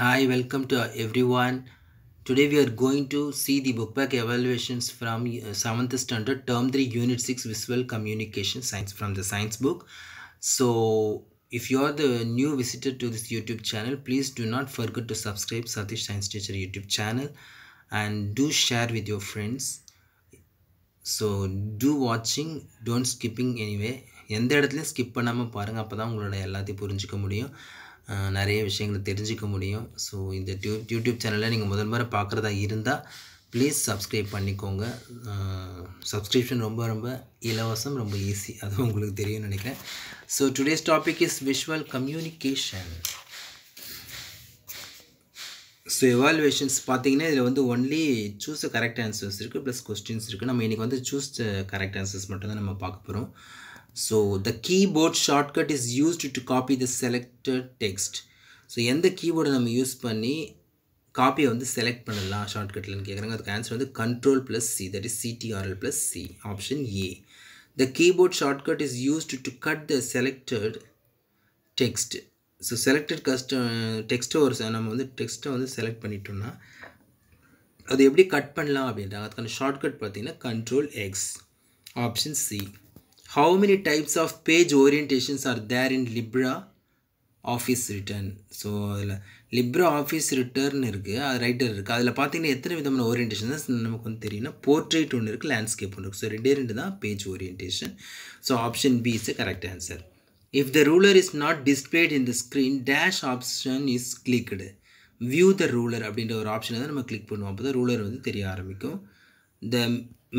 Hi, welcome to everyone. Today we are going to see the book back evaluations from 7th standard term 3 unit 6 visual communication science from the science book. So if you are the new visitor to this YouTube channel, please do not forget to subscribe Satish Science Teacher YouTube channel and do share with your friends. So do watching, don't skipping anyway. எந்த இடத்துலையும் skip பண்ணாமல் பாருங்கள் அப்போ தான் உங்களோட எல்லாத்தையும் புரிஞ்சிக்க முடியும் நிறைய விஷயங்களை தெரிஞ்சிக்க முடியும். ஸோ இந்த டியூப் யூடியூப் சேனலில் நீங்கள் முதல் முறை பார்க்குறதா இருந்தால் ப்ளீஸ் சப்ஸ்கிரைப் பண்ணிக்கோங்க. சப்ஸ்கிரிப்ஷன் ரொம்ப ரொம்ப இலவசம் ரொம்ப ஈஸி அதுவும் உங்களுக்கு தெரியும்னு நினைக்கிறேன். So today's topic is visual communication so evaluations பார்த்தீங்கன்னா இதில் வந்து ஒன்லி சூஸ் கரெக்ட் ஆன்சர்ஸ் இருக்குது ப்ளஸ் கொஸ்டின்ஸ் இருக்குது நம்ம இன்றைக்கி வந்து சூஸ் கரெக்ட் ஆன்சர்ஸ் மட்டும் தான் நம்ம பார்க்க போகிறோம் so the keyboard shortcut is used to copy the selected text so எந்த கீபோர்டை நம்ம யூஸ் பண்ணி காப்பியை வந்து செலக்ட் பண்ணலாம் ஷார்ட்கட்லன்னு கேட்குறாங்க அதுக்கு ஆன்சர் வந்து control plus C that is CTRL plus C option A the keyboard shortcut is used to cut the selected text so selected கஸ்ட டெக்ஸ்ட்டை ஒரு நம்ம வந்து டெக்ஸ்ட்டை வந்து செலக்ட் பண்ணிட்டோம்னா அது எப்படி கட் பண்ணலாம் அப்படின்றாங்க. அதுக்கான ஷார்ட்கட் பார்த்தீங்கன்னா control X option C how many types of page orientations are there in Libre Office return so அதில் லிப்ரா ஆஃபீஸ் ரிட்டர்ன் இருக்குது அது ரைட்டர் இருக்குது அதில் பார்த்தீங்கன்னா எத்தனை விதமான ஓரியன்டேஷன்ஸ் நமக்கு வந்து தெரியும்னா போர்ட்ரேட் ஒன்று இருக்குது லேண்ட்ஸ்கேப் ஒன்று இருக்குது ஸோ ரெண்டே ரெண்டு தான் page orientation so option B is correct answer if the ruler is not displayed in the screen dash option is clicked. View the ruler அப்படின்ற ஒரு ஆப்ஷனை தான் நம்ம கிளிக் பண்ணுவோம். அப்போ தான் ரூலர் வந்து தெரிய ஆரம்பிக்கும். The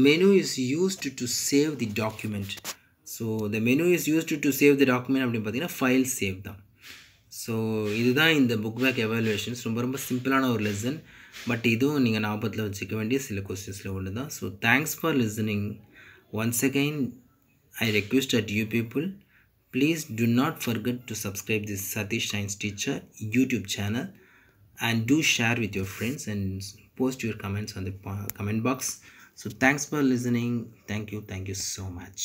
menu is used to save the document So the menu is used to save the document அப்படின்னு பார்த்தீங்கன்னா ஃபைல் சேவ் தான் ஸோ இதுதான் இந்த புக் பேக் எவாலுவேஷன்ஸ் ரொம்ப ரொம்ப சிம்பிளான ஒரு லெசன் பட் இதுவும் நீங்கள் ஞாபகத்தில் வச்சுக்க வேண்டிய சில கொஸ்டின்ஸில் ஒன்று தான் so thanks for listening once again I request that you people please do not forget to subscribe this Satish Science Teacher YouTube channel and do share with your friends and post your comments on the po- comment box. So thanks for listening. Thank you. Thank you so much.